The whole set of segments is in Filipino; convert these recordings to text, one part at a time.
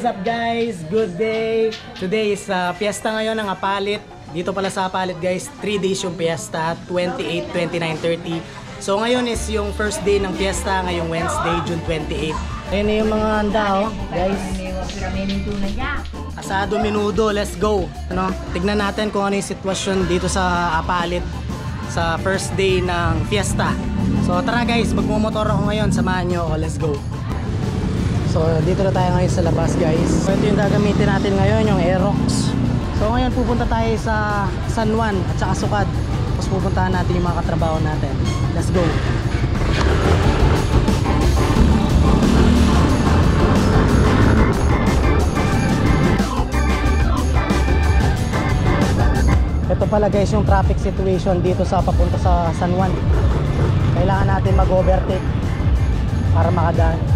is up guys? Good day! Today is uh, fiesta ngayon ng Apalit. Dito pala sa Apalit guys, 3 days yung fiesta, 28, 29, 30. So ngayon is yung first day ng fiesta, ngayong Wednesday, June 28. Ayun na yung mga handa oh, guys. Asado minudo, let's go. Ano? Tignan natin kung ano yung sitwasyon dito sa Apalit sa first day ng fiesta. So tara guys, magmumotor ako ngayon, samahan nyo ako, let's go. So dito na tayo ngayon sa labas guys. So ito yung gagamitin natin ngayon, yung Aerox. So ngayon pupunta tayo sa San Juan at saka Sukad. Tapos pupuntahan natin yung mga katrabaho natin. Let's go. Ito pala guys yung traffic situation dito sa papunta sa San Juan. Kailangan natin mag-overtake para makadaan.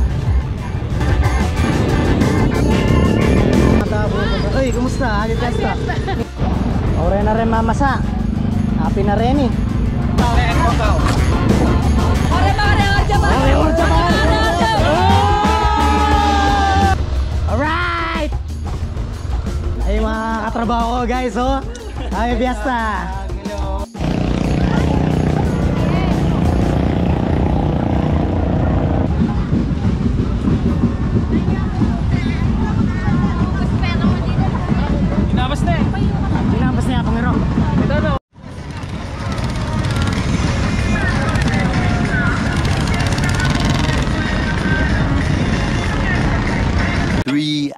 Uy, kumusta? Happy Fiesta. Ore na rin mamasa. Happy na rin eh. Ore pare. Ore. Ojo. Alright! Ay mga katrabaho ko guys, oh. Happy Fiesta.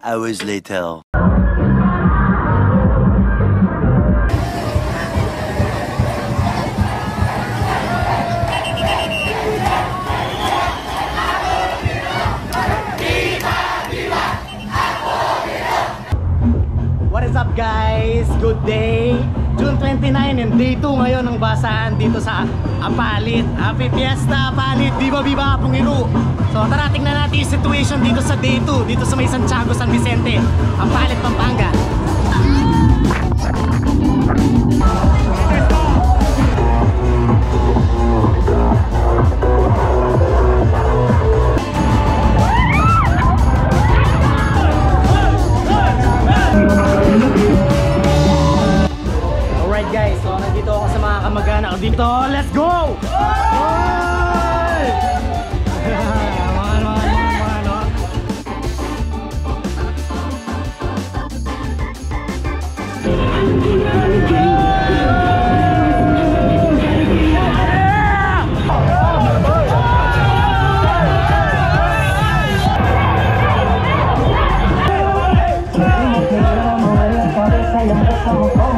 Hours later. What is up guys? Good day! June 29 and day 2 ngayon ng basahan dito sa Apalit. Happy Fiesta Apalit! Viva Viva Pungiro! So tara situation dito sa day 2 dito sa may Santiago San Vicente. Apalit, Pampanga. Alright guys, so nandito ako sa mga kamag-anak dito. Let's go! Oy! Sa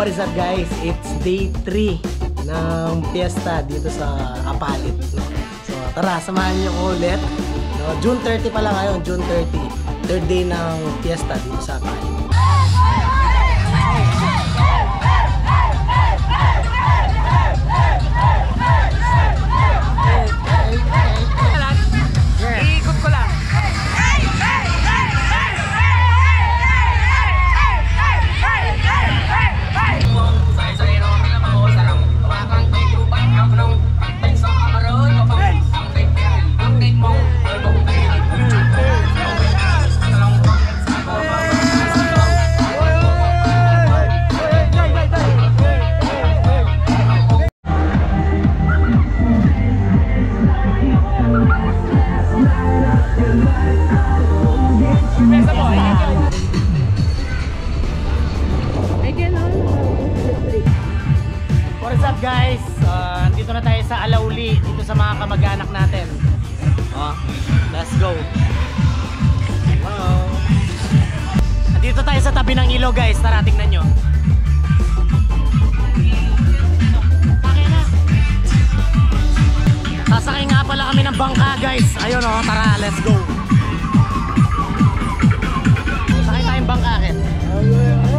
What is up guys? It's day 3 ng fiesta dito sa Apalit. No? So tara, samahan niyo ko ulit. No? June 30 pala ngayon, June 30. Third day ng fiesta dito sa Apalit. Tabi ng ilog guys. Tara, tingnan nyo. Sasakay nga pala kami ng bangka guys. Ayun oh, tara, let's go. Sakay tayong bangka, Ken.